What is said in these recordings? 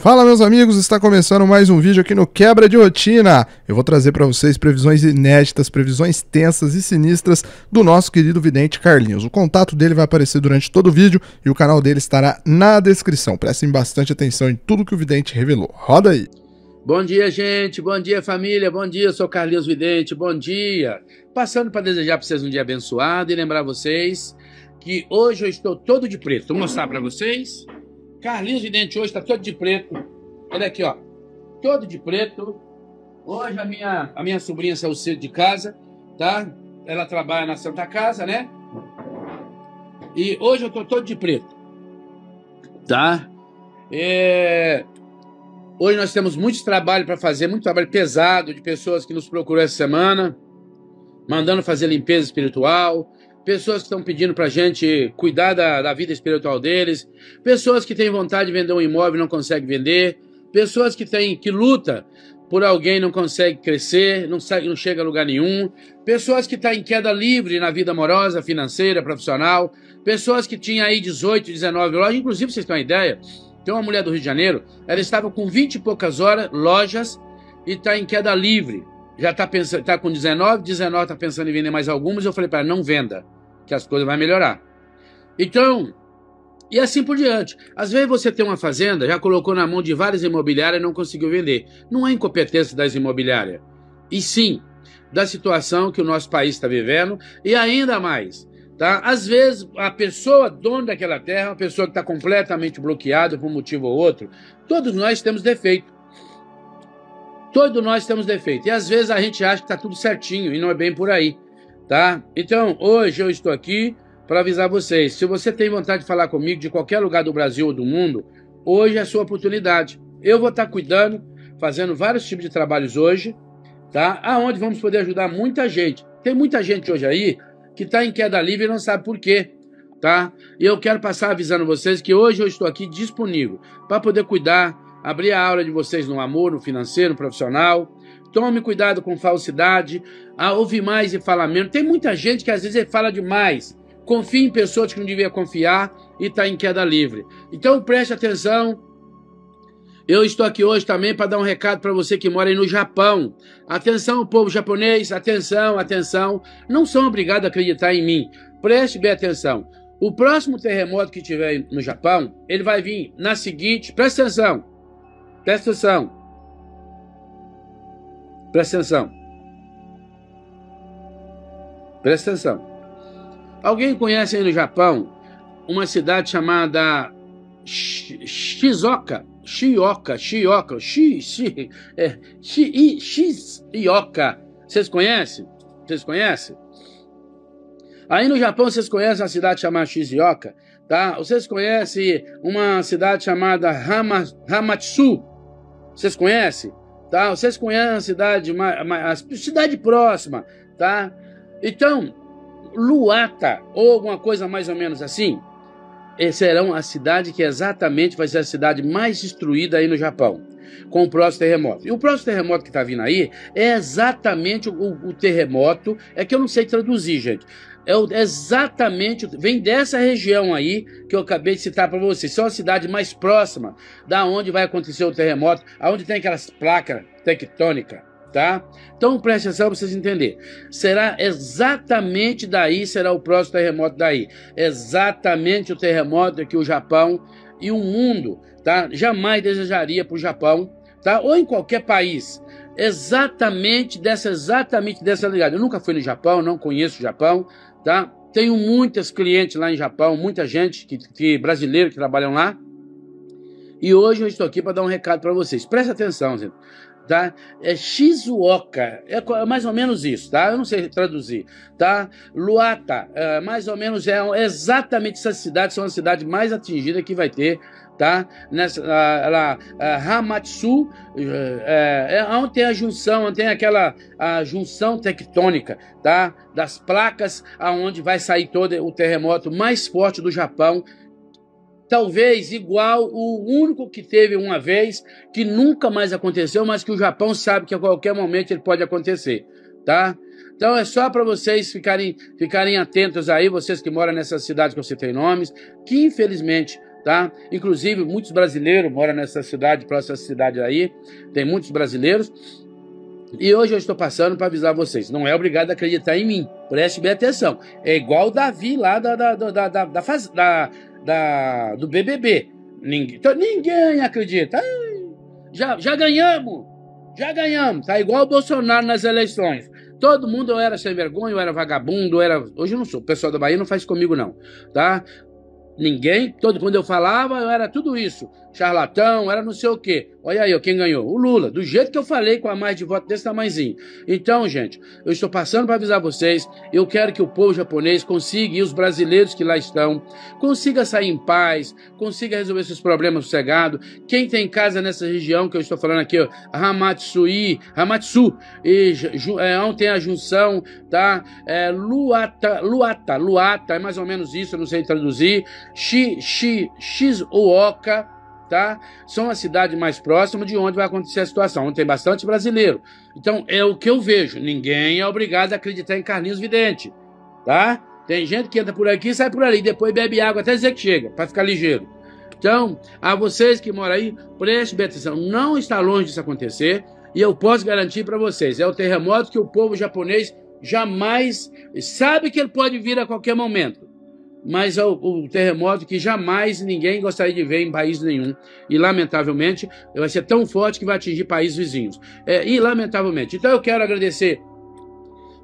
Fala meus amigos, está começando mais um vídeo aqui no Quebra de Rotina. Eu vou trazer para vocês previsões inéditas, previsões tensas e sinistras do nosso querido vidente Carlinhos. O contato dele vai aparecer durante todo o vídeo e o canal dele estará na descrição. Prestem bastante atenção em tudo que o vidente revelou. Roda aí. Bom dia, gente. Bom dia, família. Bom dia, eu sou Carlinhos Vidente. Bom dia. Passando para desejar para vocês um dia abençoado e lembrar vocês que hoje eu estou todo de preto. Vou mostrar para vocês. Carlinhos Vidente hoje está todo de preto. Olha aqui, ó. Todo de preto. Hoje a minha, a minha sobrinha saiu cedo de casa, tá? Ela trabalha na Santa Casa, né? E hoje eu tô todo de preto. Tá? É... Hoje nós temos muito trabalho para fazer, muito trabalho pesado de pessoas que nos procuram essa semana, mandando fazer limpeza espiritual, pessoas que estão pedindo para a gente cuidar da, da, vida espiritual deles, pessoas que têm vontade de vender um imóvel e não conseguem vender, pessoas que têm que luta por alguém não consegue crescer, não, segue, não chega a lugar nenhum, pessoas que estão tá em queda livre na vida amorosa, financeira, profissional, pessoas que tinham aí 18, 19 lojas, inclusive vocês têm uma ideia, tem uma mulher do Rio de Janeiro, ela estava com 20 e poucas horas, lojas, e está em queda livre, já está pensando, está com 19, 19 está pensando em vender mais algumas, eu falei para ela, não venda que as coisas vão melhorar. Então, e assim por diante. Às vezes você tem uma fazenda, já colocou na mão de várias imobiliárias e não conseguiu vender. Não é incompetência das imobiliárias. E sim, da situação que o nosso país está vivendo e ainda mais. Tá? Às vezes, a pessoa dona daquela terra, uma pessoa que está completamente bloqueada por um motivo ou outro, todos nós temos defeito. Todos nós temos defeito. E às vezes a gente acha que está tudo certinho e não é bem por aí tá? Então, hoje eu estou aqui para avisar vocês. Se você tem vontade de falar comigo de qualquer lugar do Brasil ou do mundo, hoje é a sua oportunidade. Eu vou estar cuidando, fazendo vários tipos de trabalhos hoje, tá? Aonde vamos poder ajudar muita gente. Tem muita gente hoje aí que está em queda livre e não sabe por quê, tá? E eu quero passar avisando vocês que hoje eu estou aqui disponível para poder cuidar, abrir a aula de vocês no amor, no financeiro, no profissional, Tome cuidado com falsidade, a ouvir mais e falar menos. Tem muita gente que às vezes fala demais. Confia em pessoas que não devia confiar e está em queda livre. Então preste atenção. Eu estou aqui hoje também para dar um recado para você que mora aí no Japão. Atenção, povo japonês, atenção, atenção. Não são obrigados a acreditar em mim. Preste bem atenção. O próximo terremoto que tiver no Japão, ele vai vir na seguinte. Presta atenção. Presta atenção. Presta atenção. Presta atenção. Alguém conhece aí no Japão uma cidade chamada Shizuoka? Shioka, Shioka, Shi, Shi, é, Shi, Shizuoka. Vocês conhecem? Vocês conhecem? Aí no Japão vocês conhecem uma cidade chamada Shizuoka, tá? Vocês conhecem uma cidade chamada Hama, Hamatsu? Vocês conhecem? tá? Vocês conhecem a cidade, a cidade próxima, tá? Então, Luata, ou alguma coisa mais ou menos assim, serão a cidade que exatamente vai ser a cidade mais destruída aí no Japão, com o próximo terremoto. E o próximo terremoto que está vindo aí é exatamente o, o, terremoto, é que eu não sei traduzir, gente é exatamente, vem dessa região aí que eu acabei de citar para vocês. São a cidade mais próxima da onde vai acontecer o terremoto, aonde tem aquelas placas tectônicas, tá? Então preste atenção para vocês entenderem. Será exatamente daí, será o próximo terremoto daí. Exatamente o terremoto que o Japão e o mundo, tá? Jamais desejaria para o Japão, tá? Ou em qualquer país exatamente dessa exatamente dessa ligada. Eu nunca fui no Japão, não conheço o Japão, tá? Tenho muitas clientes lá em Japão, muita gente que, que brasileiro que trabalham lá. E hoje eu estou aqui para dar um recado para vocês. Presta atenção, gente. Tá? É Shizuoka, é mais ou menos isso, tá? Eu não sei traduzir, tá? Luata, é, mais ou menos é exatamente essa cidade, são a cidade mais atingida que vai ter tá? Nessa, a, Hamatsu, é, é, onde tem a junção, onde tem aquela a junção tectônica, tá? Das placas aonde vai sair todo o terremoto mais forte do Japão, talvez igual o único que teve uma vez, que nunca mais aconteceu, mas que o Japão sabe que a qualquer momento ele pode acontecer, tá? Então é só para vocês ficarem, ficarem atentos aí, vocês que moram nessas cidades que eu citei nomes, que infelizmente tá? Inclusive, muitos brasileiros moram nessa cidade, próxima cidade aí, tem muitos brasileiros. E hoje eu estou passando para avisar vocês, não é obrigado a acreditar em mim, preste bem atenção. É igual o Davi lá da, da, da, da, da, da, do BBB. Ninguém, então, ninguém acredita. Já, já ganhamos, já ganhamos. Tá igual o Bolsonaro nas eleições. Todo mundo era sem vergonha, era vagabundo, era. Hoje eu não sou. O pessoal da Bahia não faz comigo, não. Tá? Ninguém, todo quando eu falava, eu era tudo isso. Charlatão, era não sei o quê. Olha aí, quem ganhou? O Lula, do jeito que eu falei, com a mais de voto desse tamanhozinho. Então, gente, eu estou passando para avisar vocês, eu quero que o povo japonês consiga, e os brasileiros que lá estão, consiga sair em paz, consiga resolver seus problemas sossegado. Quem tem casa nessa região que eu estou falando aqui, ó, Hamatsui, Hamatsu, e, é, ontem a junção, tá? É, Luata, Luata, Luata, é mais ou menos isso, eu não sei traduzir. Shi, Shi, Shizuoka, tá? São a cidade mais próxima de onde vai acontecer a situação, onde tem bastante brasileiro. Então, é o que eu vejo. Ninguém é obrigado a acreditar em Carlinhos Vidente, tá? Tem gente que entra por aqui, sai por ali, depois bebe água até dizer que chega, para ficar ligeiro. Então, a vocês que moram aí, preste bem atenção. Não está longe disso acontecer e eu posso garantir para vocês, é o terremoto que o povo japonês jamais sabe que ele pode vir a qualquer momento mas é o, o, terremoto que jamais ninguém gostaria de ver em país nenhum. E, lamentavelmente, vai ser tão forte que vai atingir países vizinhos. É, e, lamentavelmente. Então, eu quero agradecer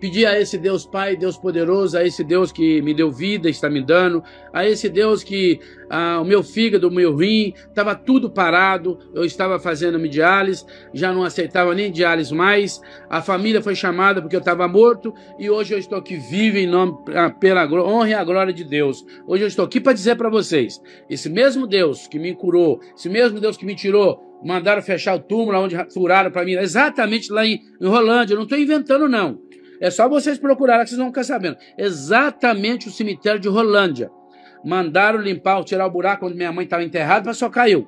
Pedir a esse Deus Pai, Deus poderoso, a esse Deus que me deu vida, está me dando, a esse Deus que ah, o meu fígado, o meu rim, estava tudo parado, eu estava fazendo diálise, já não aceitava nem diálise mais, a família foi chamada porque eu estava morto e hoje eu estou aqui vivo em nome, ah, pela honra e a glória de Deus. Hoje eu estou aqui para dizer para vocês, esse mesmo Deus que me curou, esse mesmo Deus que me tirou mandaram fechar o túmulo onde furaram para mim, exatamente lá em, em Rolândia. Eu não estou inventando, não. É só vocês procurarem que vocês vão ficar sabendo. Exatamente o cemitério de Rolândia. Mandaram limpar, tirar o buraco onde minha mãe estava enterrada, mas só caiu.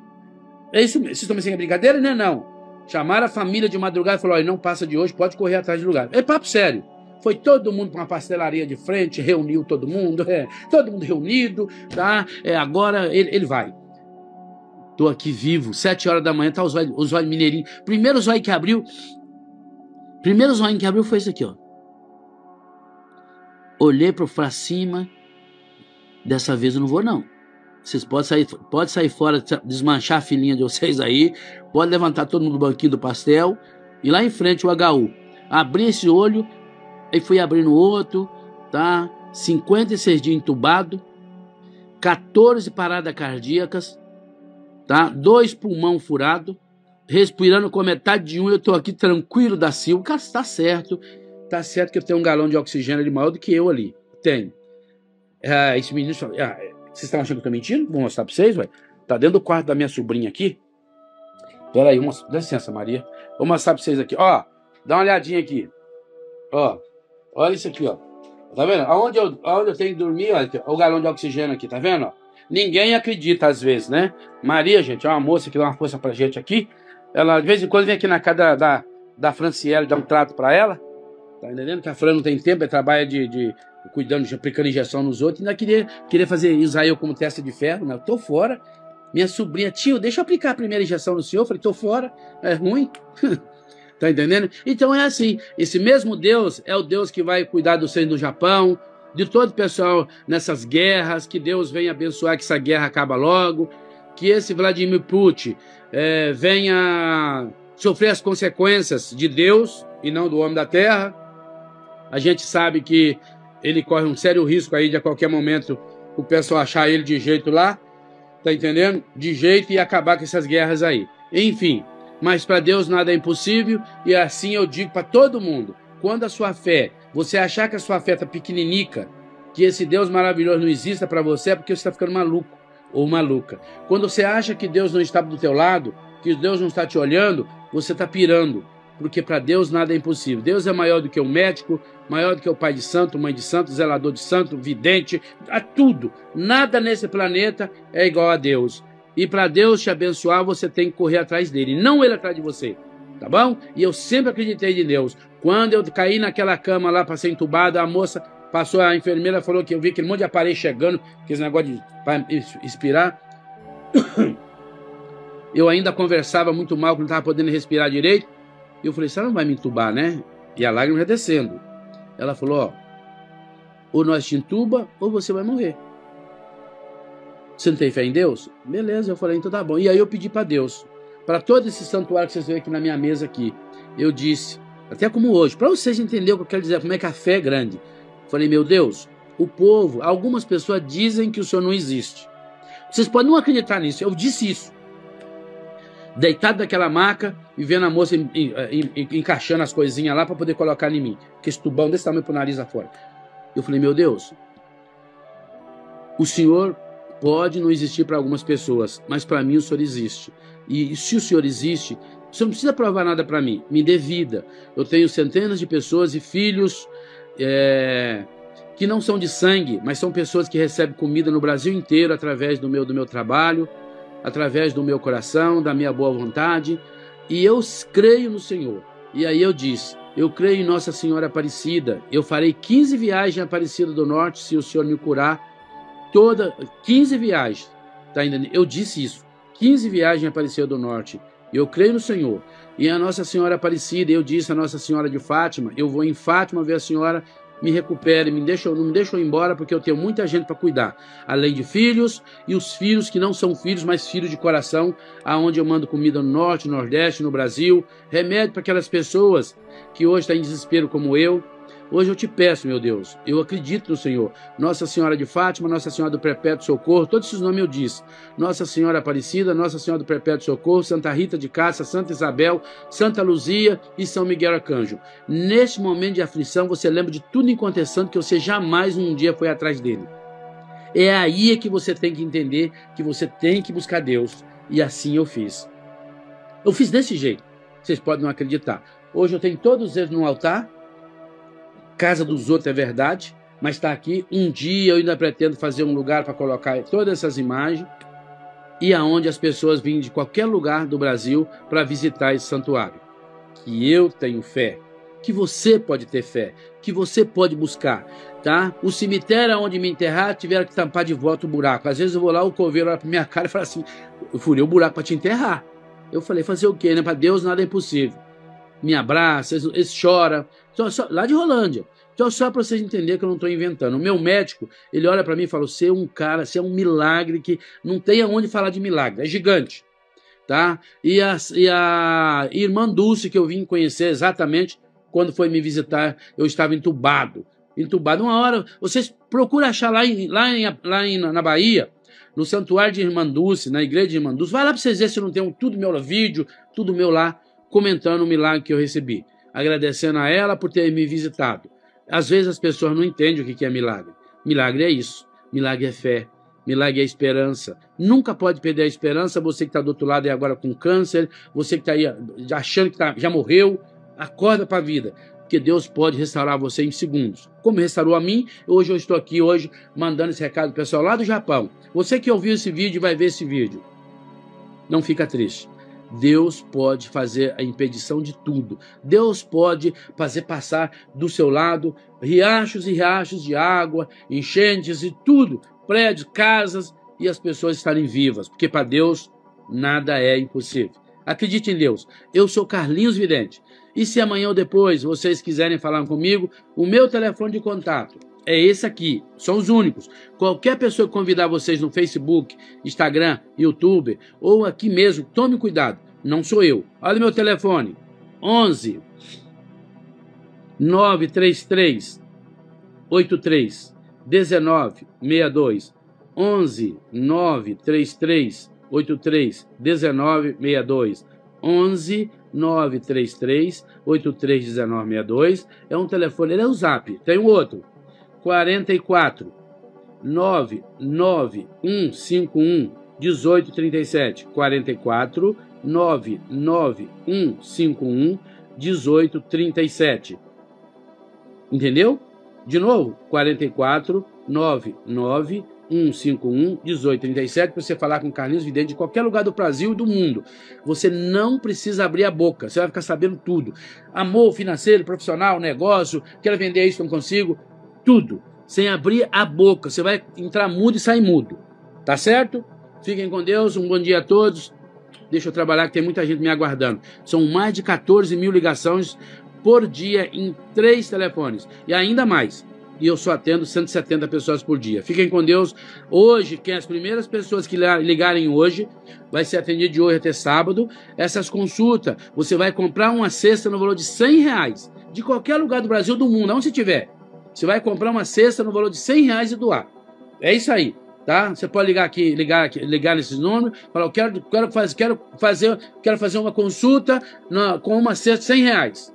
É isso Vocês estão que é brincadeira? Não, não. Chamaram a família de madrugada e falaram: não passa de hoje, pode correr atrás de lugar. É papo sério. Foi todo mundo para uma pastelaria de frente, reuniu todo mundo, é, todo mundo reunido, tá? É, agora ele, ele vai. Tô aqui vivo, sete horas da manhã, tá os olhos mineirinhos. Primeiro zóio que abriu, primeiro zóio que abriu foi esse aqui, ó. Olhei para cima. Dessa vez eu não vou, não. Vocês podem sair, pode sair fora, desmanchar a filhinha de vocês aí. Pode levantar todo mundo do banquinho do pastel. E lá em frente o HU. Abri esse olho. E fui abrindo outro. Tá? 56 dias entubado. 14 paradas cardíacas. Tá? Dois pulmão furado. Respirando com metade de um. Eu tô aqui tranquilo da Silva. Cara, está certo. Tá certo que eu tenho um galão de oxigênio ali maior do que eu ali. Tenho. Ah, esse menino falou, ah, vocês estão achando que eu tô mentindo? Vou mostrar pra vocês, ué. Tá dentro do quarto da minha sobrinha aqui. Pera aí, uma... dá licença, Maria. Vou mostrar pra vocês aqui. Ó, dá uma olhadinha aqui. Ó, olha isso aqui, ó. Tá vendo? Aonde eu, aonde eu tenho que dormir, olha, o galão de oxigênio aqui, tá vendo? Ó? Ninguém acredita às vezes, né? Maria, gente, é uma moça que dá uma força pra gente aqui. Ela, de vez em quando, vem aqui na casa da, da, da Franciele dar um trato pra ela. Tá entendendo? Que a Fran não tem tempo, é trabalha de, de cuidando, de aplicando injeção nos outros. Ainda queria, queria fazer Israel como testa de ferro, né? Eu tô fora. Minha sobrinha, tio, deixa eu aplicar a primeira injeção no senhor. Eu falei, tô fora. É ruim. tá entendendo? Então é assim. Esse mesmo Deus é o Deus que vai cuidar do seio do Japão, de todo o pessoal nessas guerras. Que Deus venha abençoar que essa guerra acaba logo. Que esse Vladimir Putin é, venha sofrer as consequências de Deus e não do homem da terra a gente sabe que ele corre um sério risco aí de a qualquer momento o pessoal achar ele de jeito lá, tá entendendo? De jeito e acabar com essas guerras aí. Enfim, mas para Deus nada é impossível e assim eu digo para todo mundo: quando a sua fé, você achar que a sua fé tá pequeninica, que esse Deus maravilhoso não exista para você, é porque você está ficando maluco ou maluca. Quando você acha que Deus não está do teu lado, que Deus não está te olhando, você está pirando porque para Deus nada é impossível. Deus é maior do que o médico, maior do que o pai de santo, mãe de santo, zelador de santo, vidente, a tudo. Nada nesse planeta é igual a Deus. E para Deus te abençoar, você tem que correr atrás dele, não ele atrás de você. Tá bom? E eu sempre acreditei em Deus. Quando eu caí naquela cama lá para ser entubado, a moça passou, a enfermeira falou que eu vi aquele monte de aparelho chegando, aquele negócio de para expirar. Eu ainda conversava muito mal, não estava podendo respirar direito. Eu falei, você não vai me entubar, né? E a lágrima já descendo. Ela falou, ó, ou nós te entuba ou você vai morrer. Você não tem fé em Deus? Beleza, eu falei, então tá bom. E aí eu pedi para Deus, para todo esse santuário que vocês veem aqui na minha mesa aqui, eu disse, até como hoje, para vocês entenderem o que eu quero dizer, como é que a fé é grande. Falei, meu Deus, o povo, algumas pessoas dizem que o Senhor não existe. Vocês podem não acreditar nisso, eu disse isso. Deitado naquela maca e vendo a moça encaixando as coisinhas lá para poder colocar em mim. Que esse tubão desse tamanho pro nariz afora. Eu falei, meu Deus, o Senhor pode não existir para algumas pessoas, mas para mim o Senhor existe. E se o Senhor existe, você não precisa provar nada para mim, me dê vida. Eu tenho centenas de pessoas e filhos é, que não são de sangue, mas são pessoas que recebem comida no Brasil inteiro através do meu, do meu trabalho, através do meu coração, da minha boa vontade. E eu creio no Senhor. E aí eu disse: Eu creio em Nossa Senhora Aparecida. Eu farei 15 viagens a Aparecida do Norte se o Senhor me curar. Toda 15 viagens. Tá ainda? Eu disse isso. 15 viagens a Aparecida do Norte. Eu creio no Senhor. E a Nossa Senhora Aparecida, eu disse a Nossa Senhora de Fátima, eu vou em Fátima ver a Senhora, me recupere, me deixa, não me deixa ir embora, porque eu tenho muita gente para cuidar. Além de filhos, e os filhos que não são filhos, mas filhos de coração, aonde eu mando comida no Norte, no Nordeste, no Brasil, remédio para aquelas pessoas que hoje estão tá em desespero como eu, Hoje eu te peço, meu Deus, eu acredito no Senhor. Nossa Senhora de Fátima, Nossa Senhora do Perpétuo Socorro, todos esses nomes eu disse. Nossa Senhora Aparecida, Nossa Senhora do Perpétuo Socorro, Santa Rita de Cássia, Santa Isabel, Santa Luzia e São Miguel Arcanjo. Neste momento de aflição, você lembra de tudo acontecendo que você jamais um dia foi atrás dele. É aí que você tem que entender que você tem que buscar Deus. E assim eu fiz. Eu fiz desse jeito. Vocês podem não acreditar. Hoje eu tenho todos eles no altar casa dos outros é verdade, mas está aqui. Um dia eu ainda pretendo fazer um lugar para colocar todas essas imagens e aonde as pessoas vêm de qualquer lugar do Brasil para visitar esse santuário. Que eu tenho fé, que você pode ter fé, que você pode buscar, tá? O cemitério onde me enterrar tiveram que tampar de volta o buraco. Às vezes eu vou lá, o coveiro olha para minha cara e fala assim: "Eu furei o buraco para te enterrar". Eu falei: "Fazer o quê, né? Para Deus nada é impossível". Me abraça, eles, eles choram. Só, lá de Rolândia. Então, só para vocês entenderem que eu não estou inventando. O meu médico, ele olha para mim e fala: você é um cara, você é um milagre que não tem aonde falar de milagre, é gigante. Tá? E a, e a irmã Dulce, que eu vim conhecer exatamente quando foi me visitar, eu estava entubado. Entubado. Uma hora, vocês procuram achar lá, em, lá, em, lá em, na Bahia, no santuário de Irmã Dulce, na igreja de Irmã Dulce. Vai lá para vocês verem se não tem tudo meu vídeo, tudo meu lá, comentando o milagre que eu recebi. Agradecendo a ela por ter me visitado. Às vezes as pessoas não entendem o que é milagre. Milagre é isso. Milagre é fé. Milagre é esperança. Nunca pode perder a esperança. Você que está do outro lado e agora com câncer, você que está aí achando que tá, já morreu, acorda para a vida. Porque Deus pode restaurar você em segundos. Como restaurou a mim, hoje eu estou aqui hoje mandando esse recado pessoal lá do Japão. Você que ouviu esse vídeo vai ver esse vídeo. Não fica triste. Deus pode fazer a impedição de tudo. Deus pode fazer passar do seu lado riachos e riachos de água, enchentes e tudo, prédios, casas e as pessoas estarem vivas, porque para Deus nada é impossível. Acredite em Deus. Eu sou Carlinhos Vidente. E se amanhã ou depois vocês quiserem falar comigo, o meu telefone de contato é esse aqui, são os únicos. Qualquer pessoa que convidar vocês no Facebook, Instagram, YouTube ou aqui mesmo, tome cuidado, não sou eu. Olha meu telefone: 11 933 83 19 62 11 933 83 19 62 11 933 83 19 62 é um telefone, ele é o Zap. Tem um outro 44 99151 1837 44 99151 1837. Entendeu? De novo, 44 99 151 1837 para você falar com Carlinhos Vidente de qualquer lugar do Brasil e do mundo. Você não precisa abrir a boca, você vai ficar sabendo tudo. Amor financeiro, profissional, negócio, quero vender isso, não consigo tudo, sem abrir a boca. Você vai entrar mudo e sair mudo. Tá certo? Fiquem com Deus, um bom dia a todos. Deixa eu trabalhar que tem muita gente me aguardando. São mais de 14 mil ligações por dia em três telefones. E ainda mais. E eu só atendo 170 pessoas por dia. Fiquem com Deus. Hoje, quem as primeiras pessoas que ligarem hoje, vai ser atendido de hoje até sábado. Essas consultas, você vai comprar uma cesta no valor de 100 reais. De qualquer lugar do Brasil, do mundo, onde você estiver. Você vai comprar uma cesta no valor de 100 reais e doar. É isso aí tá? Você pode ligar aqui, ligar ligar nesses números, falar, eu quero, quero, faz, quero fazer, quero fazer uma consulta na, com uma cesta de 100 reais.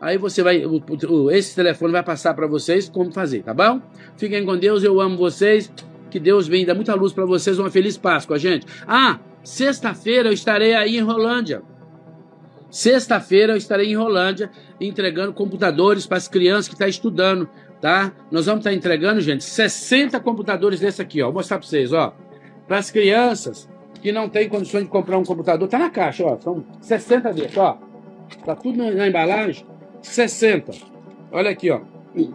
Aí você vai, o, o, esse telefone vai passar para vocês como fazer, tá bom? Fiquem com Deus, eu amo vocês. Que Deus venha dar muita luz para vocês. Uma feliz Páscoa, gente. Ah, sexta-feira eu estarei aí em Rolândia. Sexta-feira eu estarei em Rolândia entregando computadores para as crianças que estão tá estudando tá? Nós vamos estar entregando, gente, 60 computadores desse aqui, ó. Vou mostrar para vocês, ó. Para as crianças que não têm condições de comprar um computador, tá na caixa, ó. São 60 desses, ó. Tá tudo na embalagem, 60. Olha aqui, ó.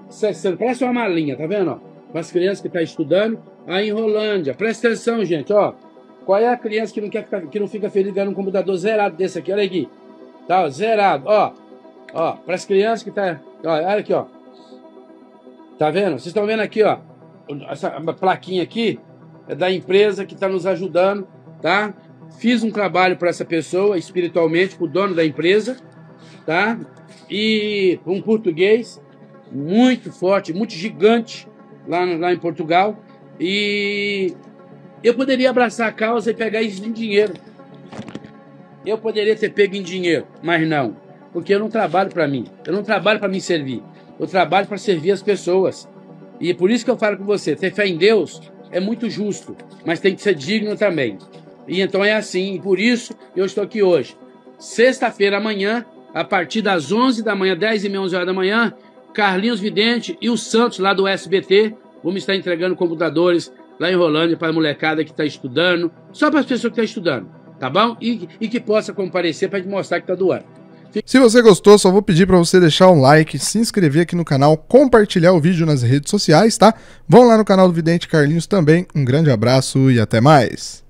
60. Parece uma malinha, tá vendo, ó? Para as crianças que estão tá estudando aí em Rolândia. Presta atenção, gente, ó. Qual é a criança que não, quer que não fica feliz ganhando um computador zerado desse aqui? Olha aqui. Tá, zerado, ó. Ó, para as crianças que tá. Ó, olha aqui, ó. Tá vendo? Vocês estão vendo aqui, ó. Essa plaquinha aqui é da empresa que está nos ajudando, tá? Fiz um trabalho para essa pessoa, espiritualmente, para o dono da empresa, tá? E um português muito forte, muito gigante lá, lá em Portugal. E eu poderia abraçar a causa e pegar isso em dinheiro. Eu poderia ter pego em dinheiro, mas não. Porque eu não trabalho para mim. Eu não trabalho para me servir. Eu trabalho para servir as pessoas. E por isso que eu falo com você, ter fé em Deus é muito justo, mas tem que ser digno também. E então é assim, e por isso eu estou aqui hoje. Sexta-feira, amanhã, a partir das 11 da manhã, 10 e meia, 11 horas da manhã, Carlinhos Vidente e o Santos, lá do SBT, vamos estar entregando computadores lá em Rolândia para a molecada que está estudando, só para as pessoas que estão estudando, tá bom? E, e que possa comparecer para mostrar que está doando. Se você gostou, só vou pedir para você deixar um like, se inscrever aqui no canal, compartilhar o vídeo nas redes sociais, tá? Vão lá no canal do Vidente Carlinhos também. Um grande abraço e até mais.